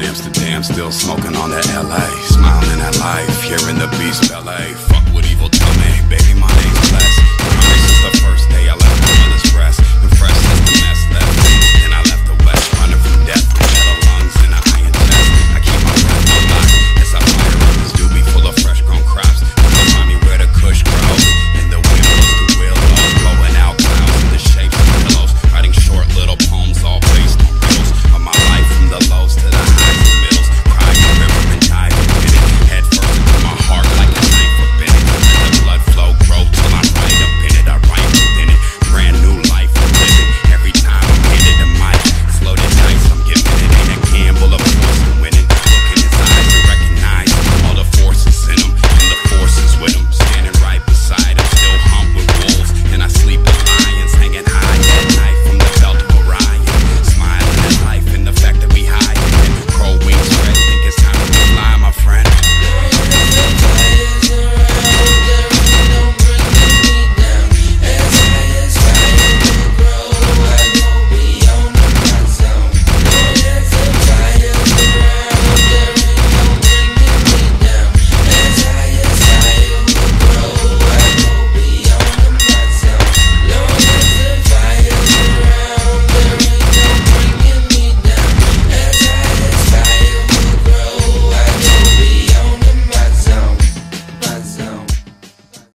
in Amsterdam, still smoking on that LA. Smiling at life, hearing the beats, LA. Fuck